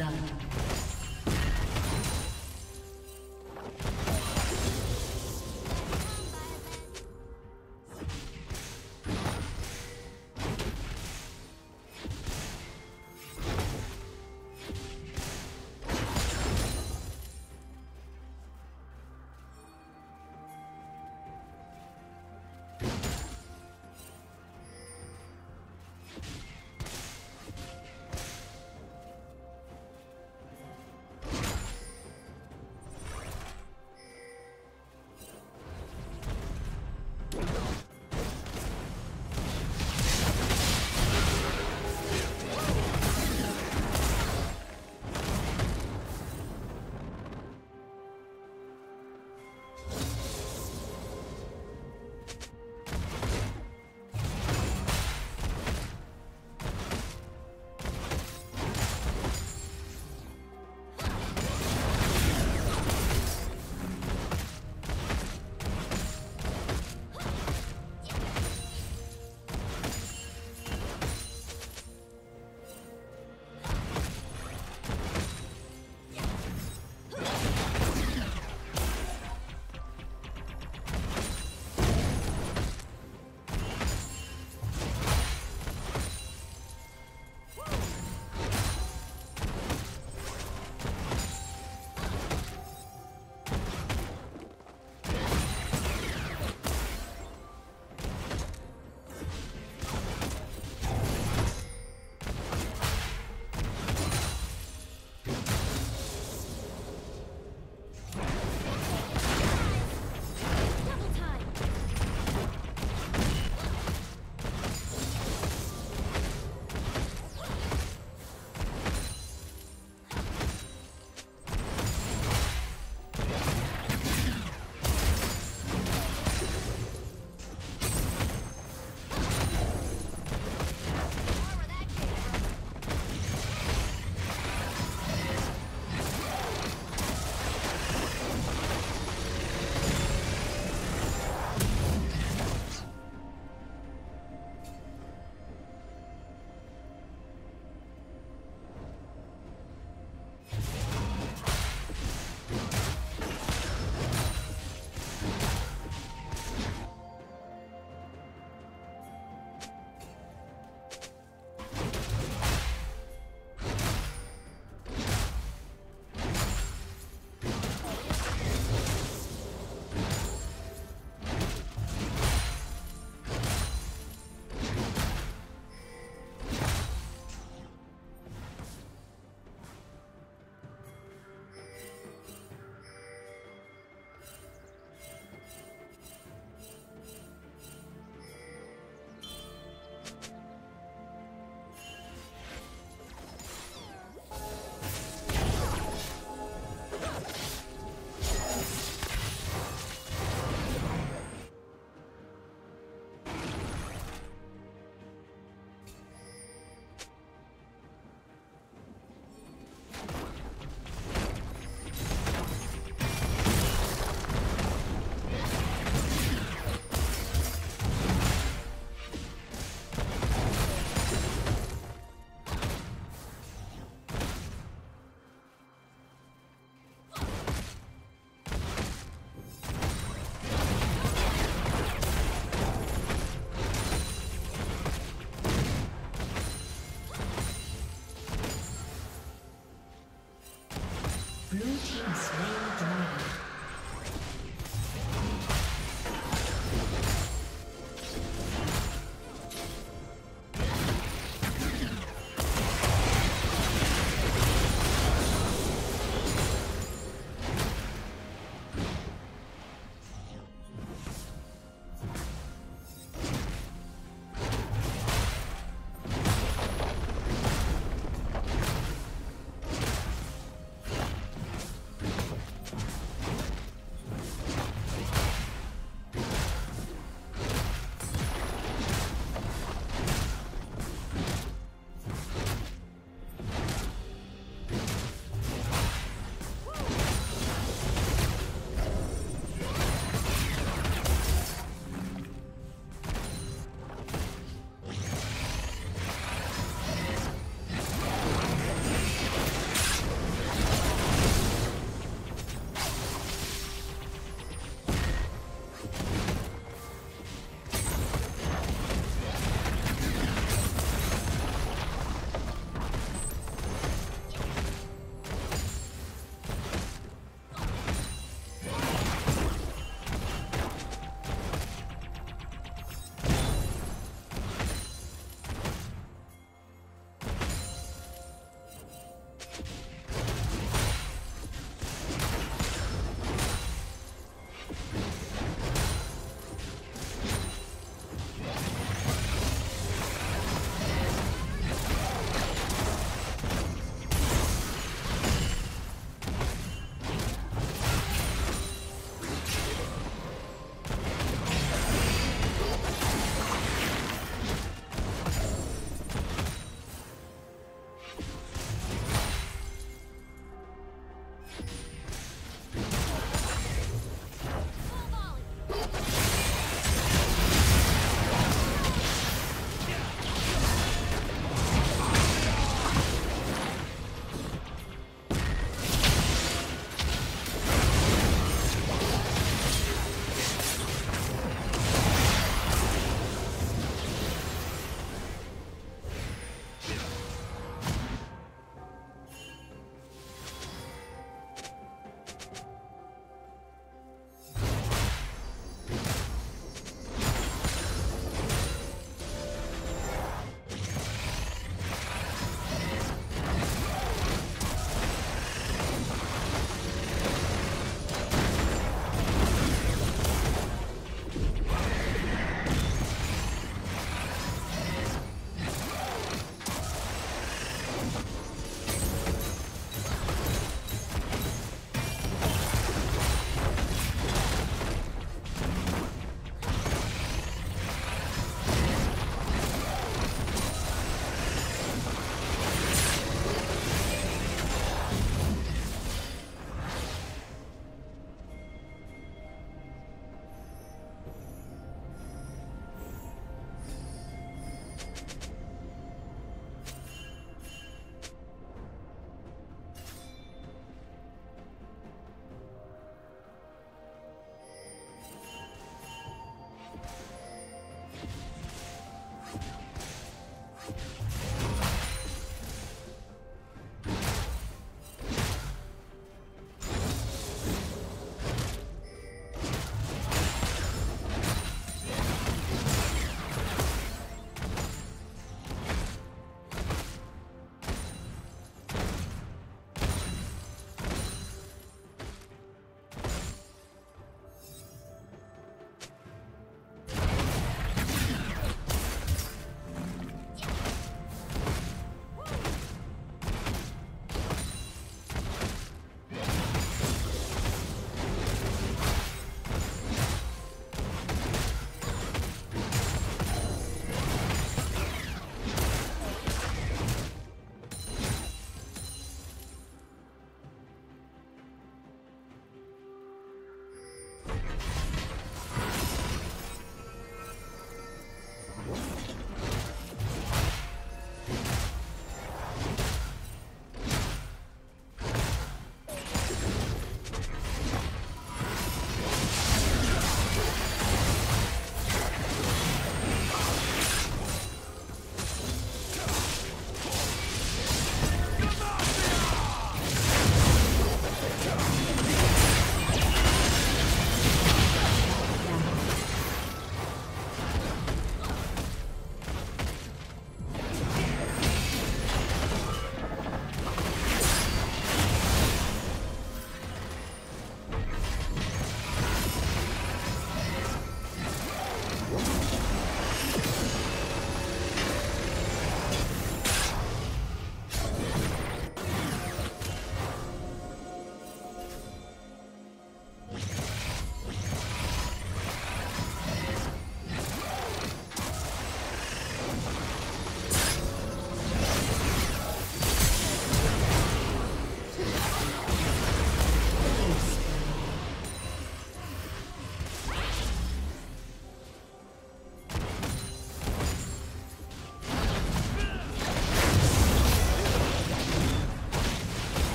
blood.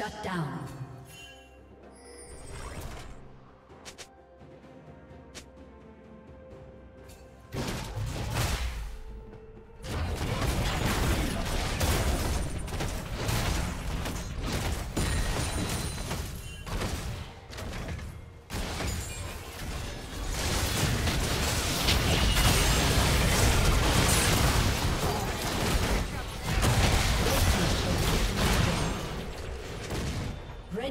Shut down.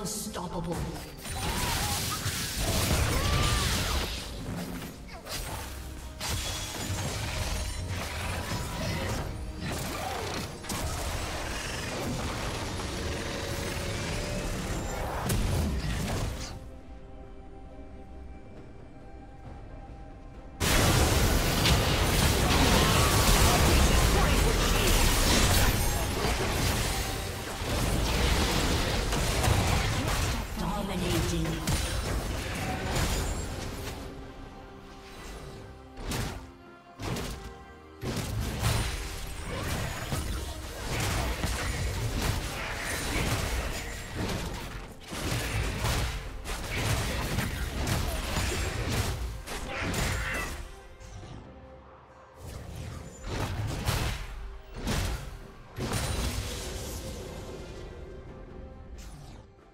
Unstoppable.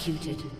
Executed.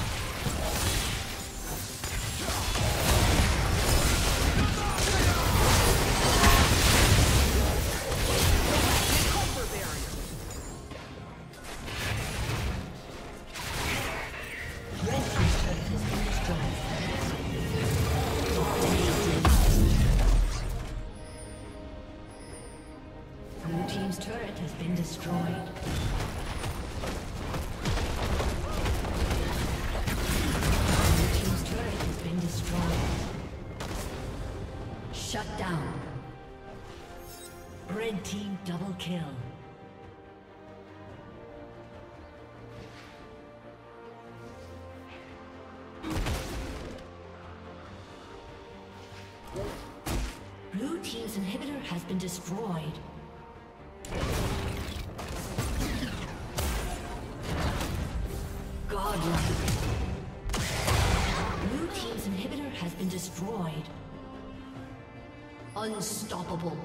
Been destroyed. Godlike. Blue Team's inhibitor has been destroyed. Unstoppable.